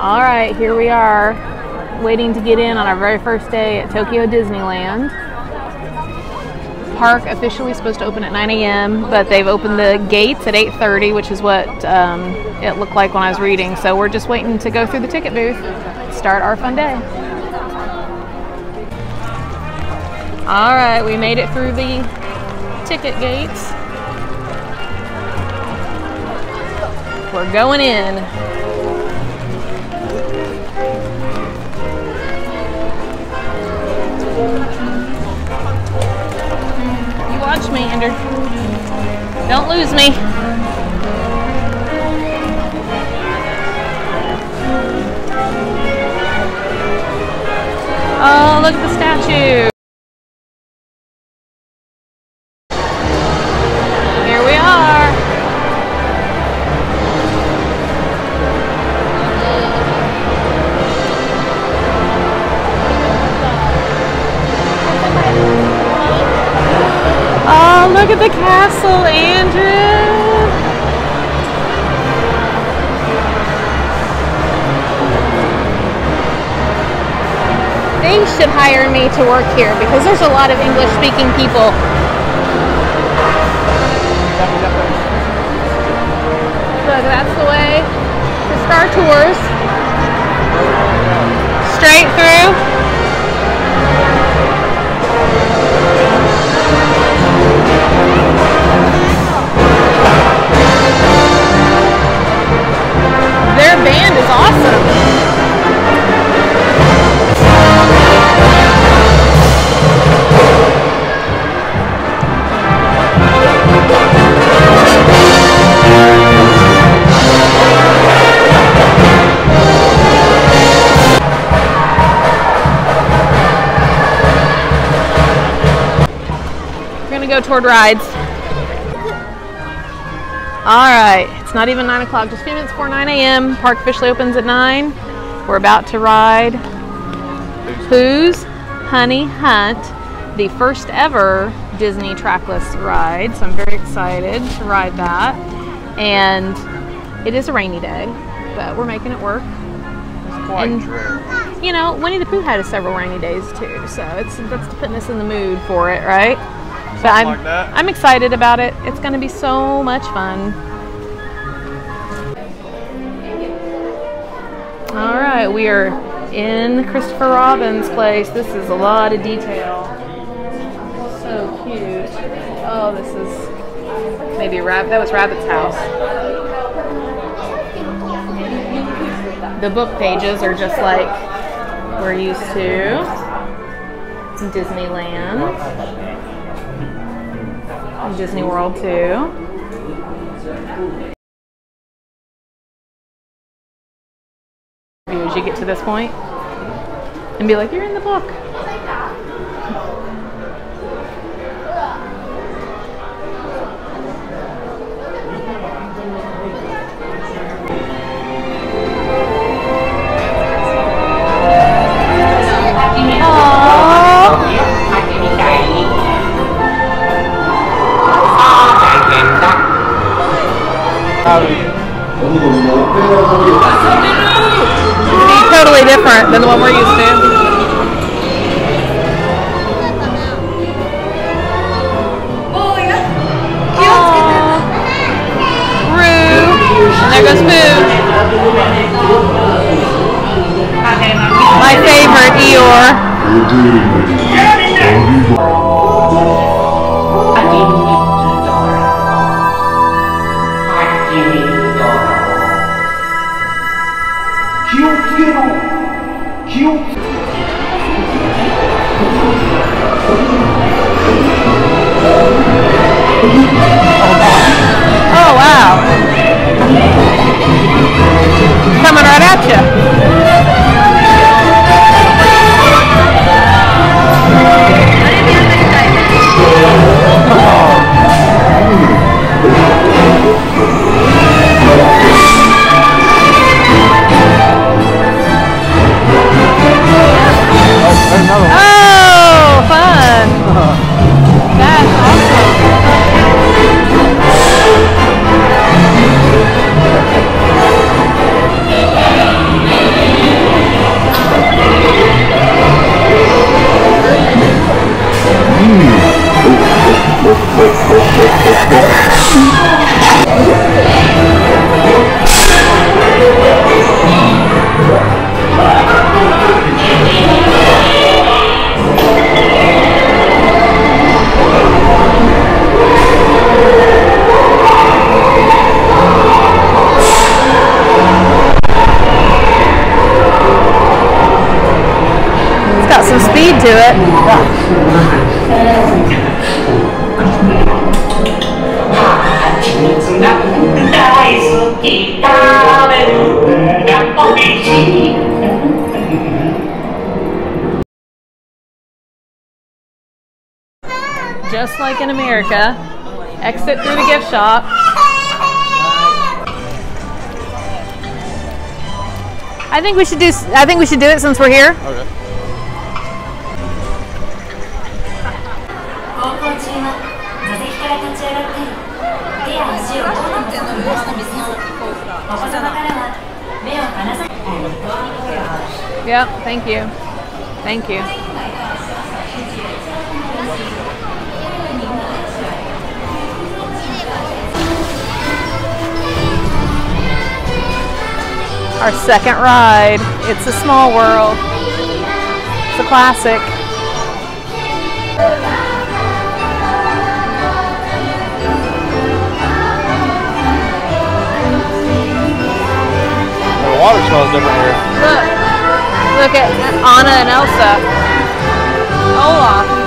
All right, here we are, waiting to get in on our very first day at Tokyo Disneyland. Park officially supposed to open at 9 a.m., but they've opened the gates at 8:30, which is what um, it looked like when I was reading. So we're just waiting to go through the ticket booth, start our fun day. All right, we made it through the ticket gates. We're going in. Me. Don't lose me. Oh, look at the statue. To work here because there's a lot of English speaking people. That's the way to Star Tours. Straight through. Their band is awesome. We're gonna go toward rides. All right, it's not even nine o'clock, just a few minutes before 9 a.m. Park officially opens at nine. We're about to ride Pooh's Hunny Hunt, the first ever Disney trackless ride. So I'm very excited to ride that. And it is a rainy day, but we're making it work. It's quite And- true. You know, Winnie the Pooh had several rainy days too, so it's that's putting us in the mood for it, right? But I'm like. I'm excited about it. It's going to be so much fun. All right, we are in Christopher Robin's place. This is a lot of detail. So cute. Oh, this is maybe a rabbit. That was Rabbit's house. The book pages are just like we're used to. Disneyland. Disney World too. As you get to this point and be like, you're in the book. Totally different than the one we're used to. There goes Boo. My favorite, Eeyore. Oh, wow. Coming right at you. think we should do. I think we should do it since we're here. Okay. Yep. Thank you. Thank you. Our second ride. It's a small world. It's a classic. The water smells different here. Look. Look at Anna and Elsa. Olaf.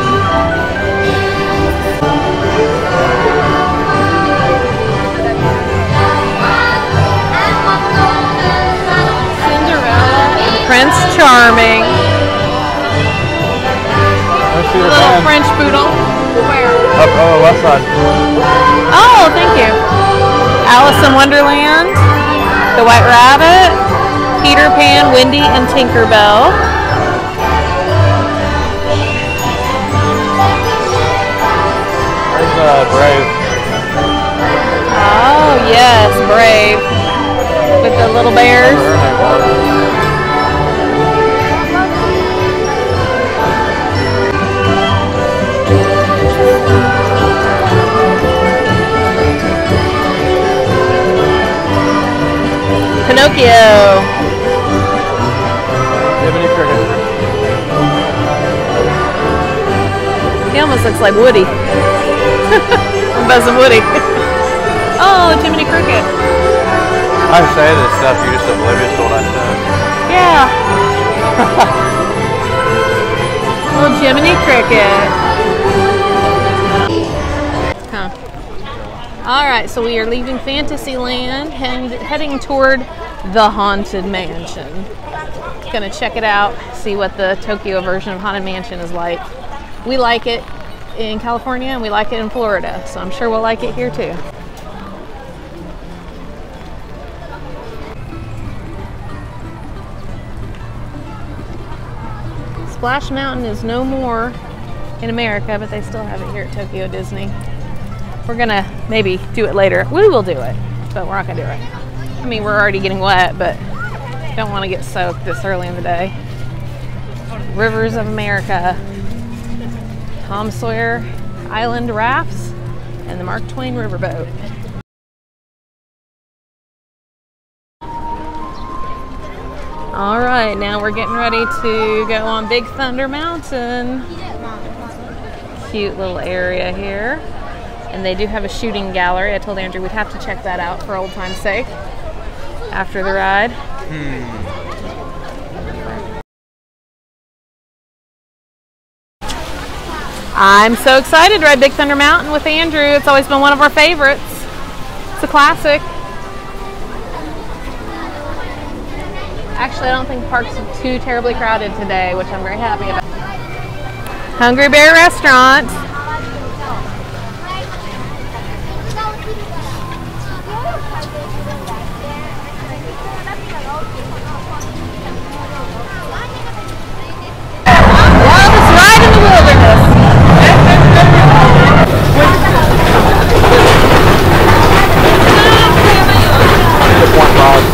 Prince Charming. Little fan. French poodle. Where? Up on the left side. Oh, thank you. Alice in Wonderland, The White Rabbit, Peter Pan, Wendy, and Tinkerbell. There's uh, Brave. Oh, yes, Brave. With the little bears. Whatever her name was. Pinocchio. Jiminy Cricket. He almost looks like Woody. Buzz and Woody. oh, Jiminy Cricket. I say this stuff, you're just oblivious to what I said. Yeah. Little Jiminy Cricket. Huh. All right, so we are leaving Fantasyland and heading toward the Haunted Mansion. Gonna check it out, see what the Tokyo version of Haunted Mansion is like. We like it in California and we like it in Florida, so I'm sure we'll like it here too. Splash Mountain is no more in America, but they still have it here at Tokyo Disney. We're gonna maybe do it later. We will do it, but we're not gonna do it right now. I mean, we're already getting wet, but don't want to get soaked this early in the day. Rivers of America, Tom Sawyer Island rafts, and the Mark Twain Riverboat. All right, now we're getting ready to go on Big Thunder Mountain. Cute little area here. And they do have a shooting gallery. I told Andrew we'd have to check that out for old time's sake after the ride. I'm so excited to ride Big Thunder Mountain with Andrew. It's always been one of our favorites. It's a classic. Actually, I don't think park's too terribly crowded today, which I'm very happy about. Hungry Bear Restaurant. Just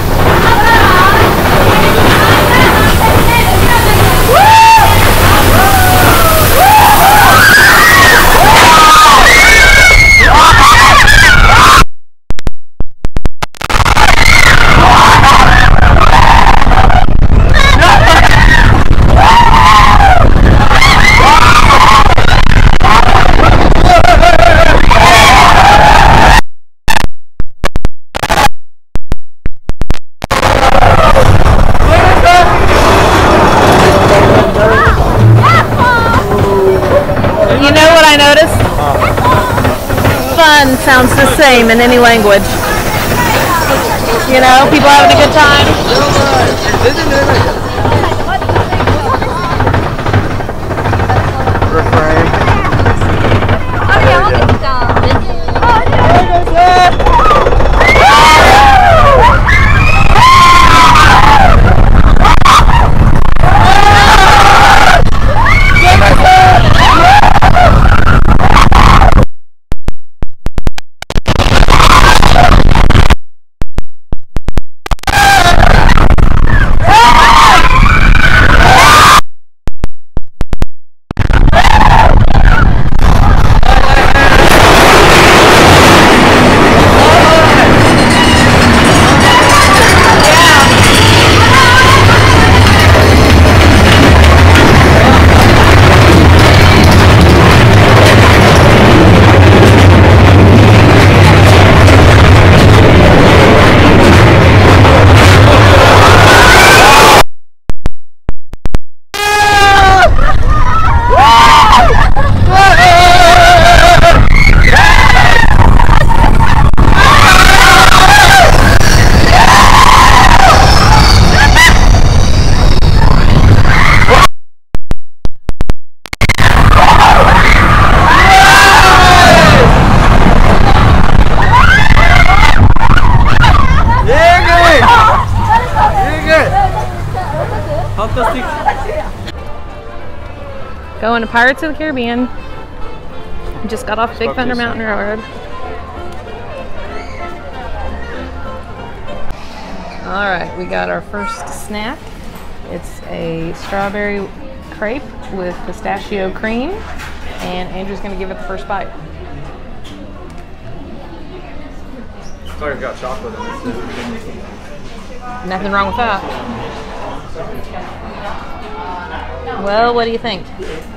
the Caribbean. Just got off Big Thunder Mountain. Railroad. All right, we got our first snack. It's a strawberry crepe with pistachio cream, and Andrew's gonna give it the first bite. It's like it's got chocolate in it. Nothing wrong with that. Well, what do you think? It's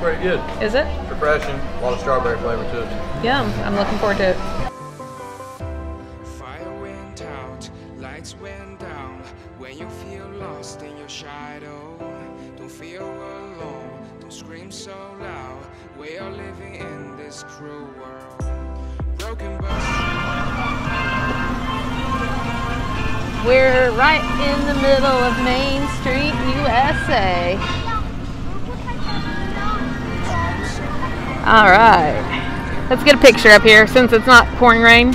pretty good. Is it? Refreshing. A lot of strawberry flavor to it. Yum. I'm looking forward to it. All right. Let's get a picture up here since it's not pouring rain.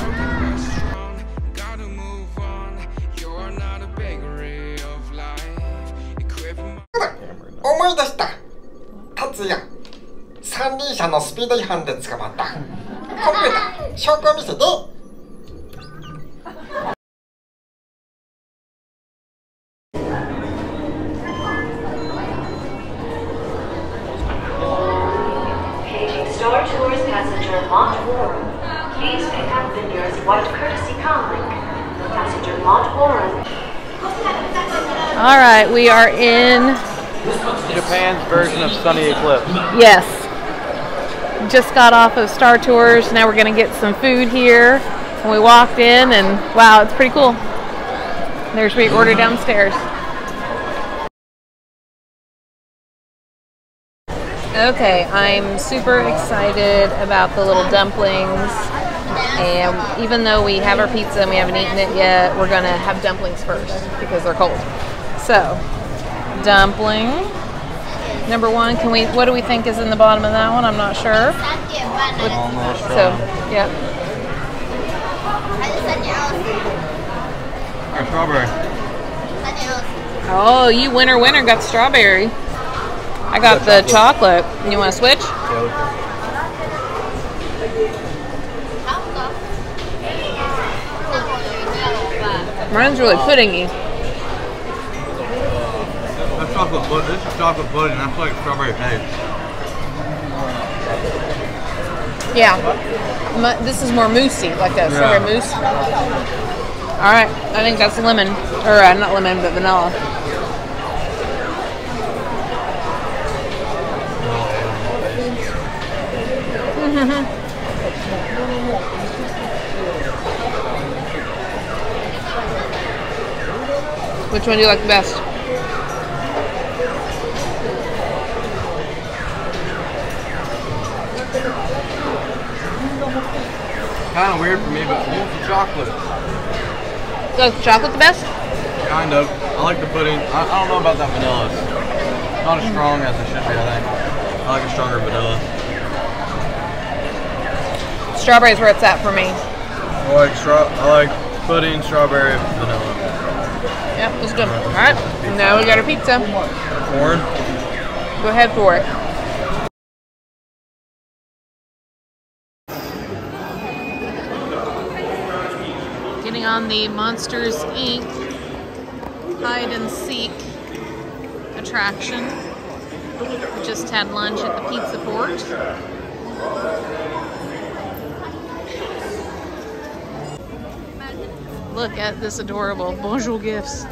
Right, we are in, Japan's version of Sunny Eclipse. yes. Just got off of Star Tours. Now we're going to get some food here. And we walked in, and wow, it's pretty cool. There's we order downstairs. Okay, I'm super excited about the little dumplings. And even though we have our pizza and we haven't eaten it yet, we're gonna have dumplings first because they're cold. So, dumpling. Number one, can we? What do we think is in the bottom of that one? I'm not sure. So, yeah. Strawberry. Oh, you winner, winner got strawberry. I got the chocolate. You want to switch? Mine's really puddingy. Chocolate pudding. This is chocolate pudding. That's like strawberry paste. Yeah. This is more moussey, like a strawberry mousse. All right, I think that's lemon, or uh, not lemon, but vanilla. Which one do you like the best? Kind of weird for me, but I want the chocolate. So is chocolate the best? Kind of. I like the pudding. I, I don't know about that vanilla. It's not as strong as it should be, I think. I like a stronger vanilla. Strawberry's where it's at for me. I like straw. I like pudding, strawberry, vanilla. Yep, it's good. All right, now we got our pizza. Corn. Go ahead for it. Getting the Monsters Inc. hide and seek attraction. We just had lunch at the Pizza Port. Look at this adorable Bonjour gifts.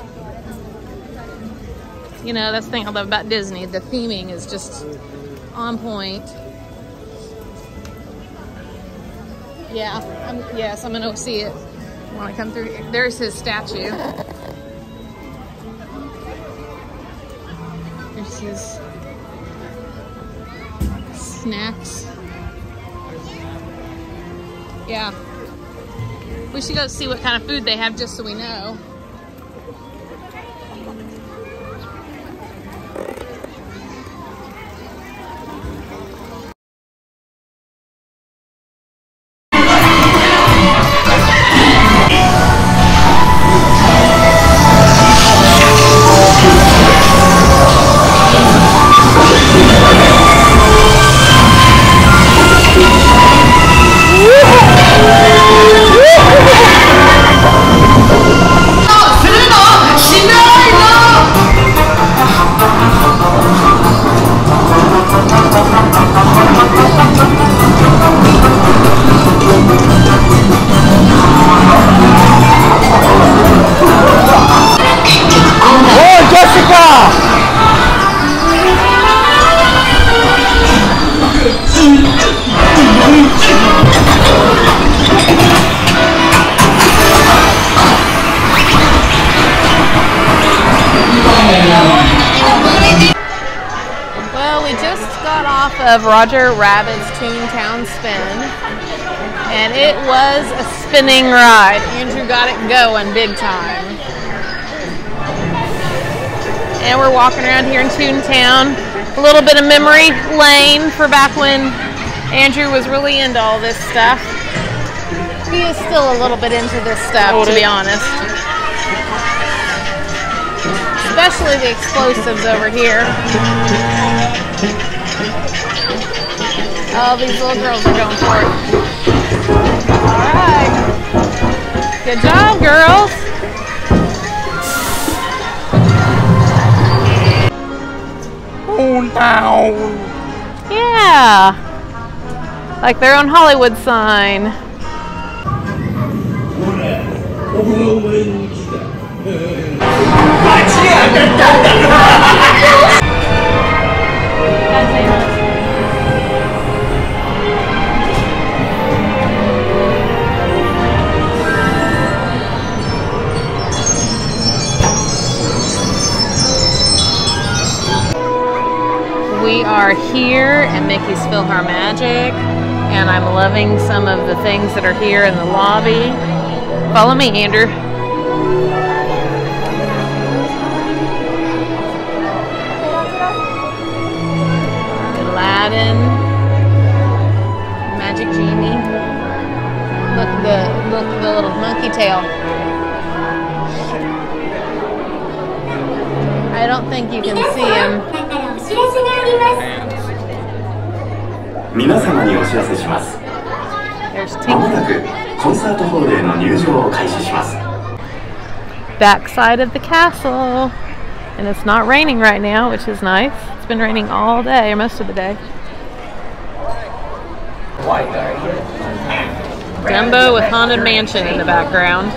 You know, that's the thing I love about Disney. The theming is just on point. Yeah, I'm, yes, I'm gonna see it when I come through. There's his statue. There's his snacks. Yeah. We should go see what kind of food they have just so we know. Of Roger Rabbit's Toontown Spin, and it was a spinning ride. Andrew got it going big time. And we're walking around here in Toontown. A little bit of memory lane for back when Andrew was really into all this stuff. He is still a little bit into this stuff, to be honest. Especially the explosives over here. All these little girls are going for it. All right. Good job, girls. Oh, Toontown! Yeah. Like their own Hollywood sign. We are here at Mickey's PhilharMagic, and I'm loving some of the things that are here in the lobby. Follow me, Andrew. Aladdin, Magic Genie. Look the look the little monkey tail. I don't think you can see him. からお知らせがあります皆様にお知らせします There's まも Tinky. なくコンサートホールへの入場を開始します backside of the castle. And it's not raining right now, which is nice. It's been raining all day, or most of the day. Dumbo with Haunted Mansion in the background.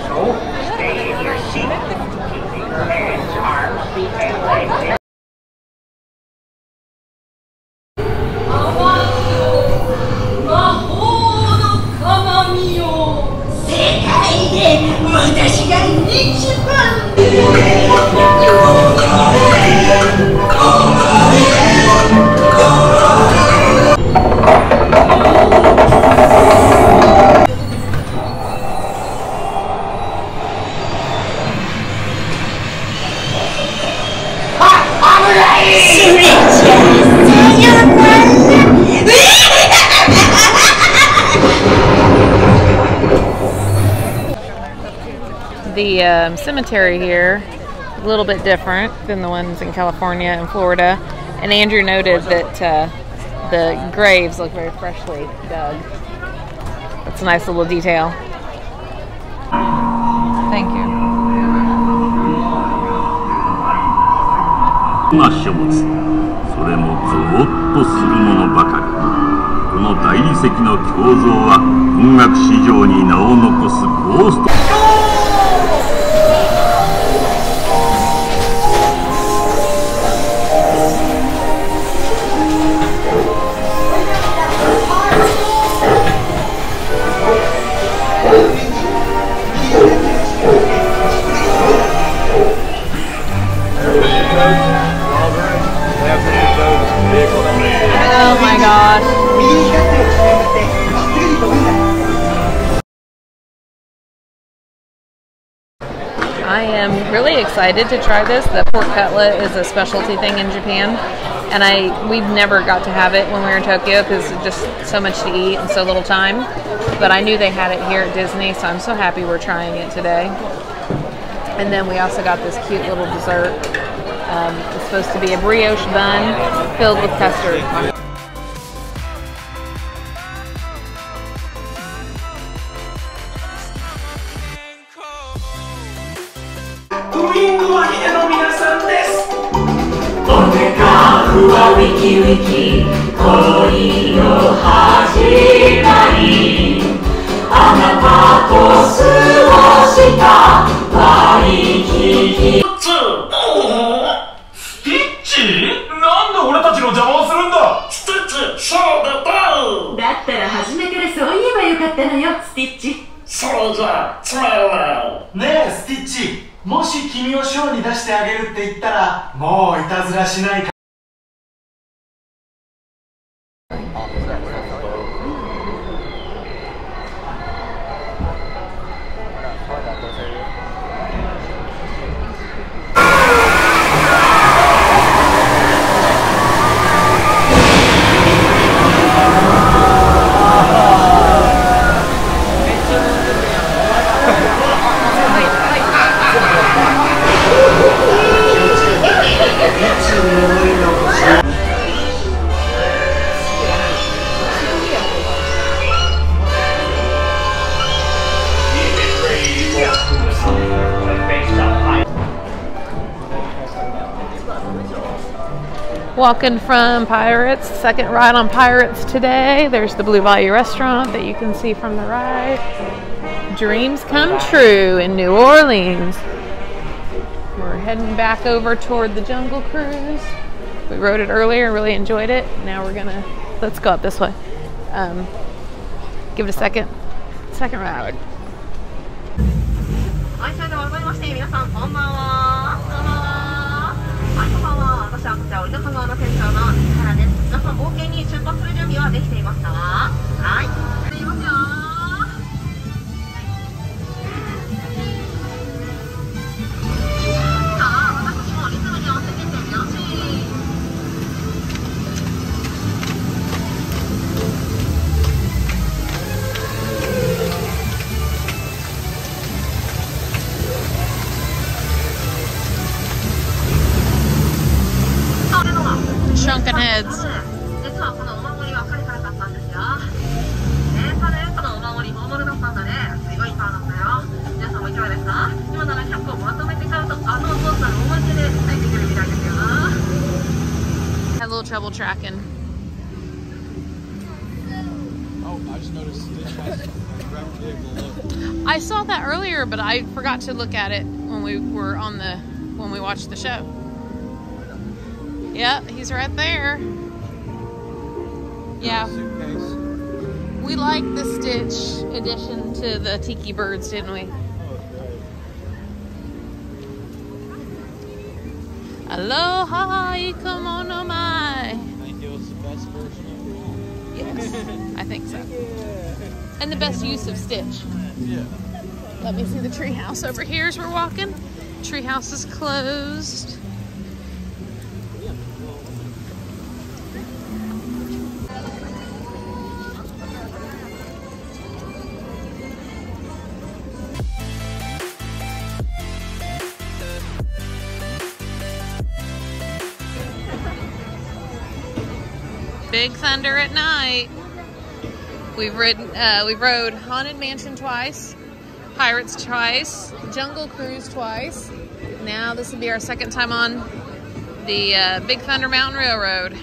The um, cemetery here a little bit different than the ones in California and Florida, and Andrew noted that uh, the graves look very freshly dug. That's a nice little detail. Thank you. な書物それもゾーッとするものばかりこの大理石の構造は音楽史上に名を残すゴースト I am really excited to try this. The pork cutlet is a specialty thing in Japan, and I we've never got to have it when we were in Tokyo because just so much to eat and so little time. But I knew they had it here at Disney, so I'm so happy we're trying it today. And then we also got this cute little dessert. Um, it's supposed to be a brioche bun filled with custard. ピンクはのさんです。はウィキウィキ恋の始まり。あなたと過ごしたワイキキ。スティッチ？なんで俺たちの邪魔をするんだ？スティッチそうだだったら初めからそう言えばよかったのよスティッチ。そじゃつまねえスティッチ。もし君をショーに出してあげるって言ったらもういたずらしないか。Walking from Pirates, second ride on Pirates today. There's the Blue Bayou restaurant that you can see from the right. Dreams come true in New Orleans. We're heading back over toward the Jungle Cruise. We rode it earlier, really enjoyed it. Now we're gonna let's go up this way. Um, give it a second. Second ride. はい、それでは改めまして皆さんこんばんは。 ん。こちら折戸香川の店長の西原です。皆さん冒険に出発する準備はできていますか？はい。よ。Had a little trouble tracking. Oh, I just noticed Stitch has wrapped vehicle look. I saw that earlier, but I forgot to look at it when we were on the when we watched the show. Yep, he's right there. Yeah, we liked the Stitch addition to the Tiki Birds, didn't we? Aloha, ikamono mai. I think it was the best version of Yes, I think so. And the best use of Stitch. Yeah. Let me see the treehouse over here as we're walking. Treehouse is closed. at night. We've ridden, uh, we've rode Haunted Mansion twice, Pirates twice, Jungle Cruise twice. Now this will be our second time on the uh, Big Thunder Mountain Railroad.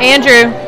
Andrew.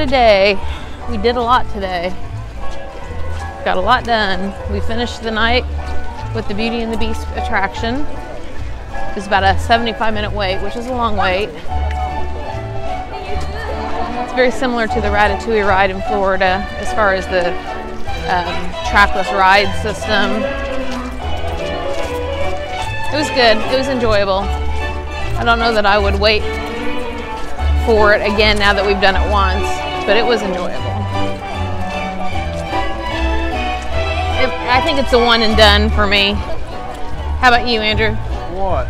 A day. We did a lot today. Got a lot done. We finished the night with the Beauty and the Beast attraction. It was about a 75 minute wait, which is a long wait. It's very similar to the Ratatouille ride in Florida as far as the um, trackless ride system. It was good. It was enjoyable. I don't know that I would wait for it again now that we've done it once, but it was enjoyable. It, I think it's a one and done for me. How about you, Andrew? What?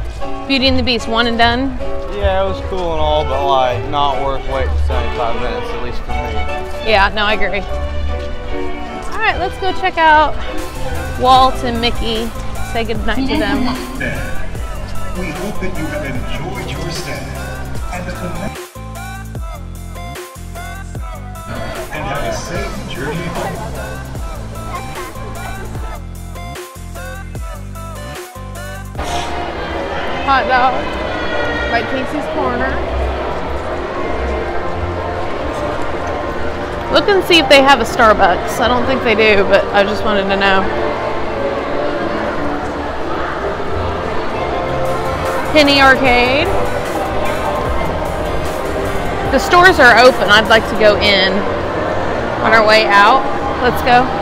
Beauty and the Beast, one and done? Yeah, it was cool and all, but like not worth waiting 75 minutes, at least for me. Yeah, no, I agree. All right, let's go check out Walt and Mickey. Say goodnight to them. We hope that you have enjoyed your stay and that the Hot dog by Casey's Corner. Look and see if they have a Starbucks. I don't think they do, but I just wanted to know. Penny Arcade. The stores are open. I'd like to go in on our way out. Let's go.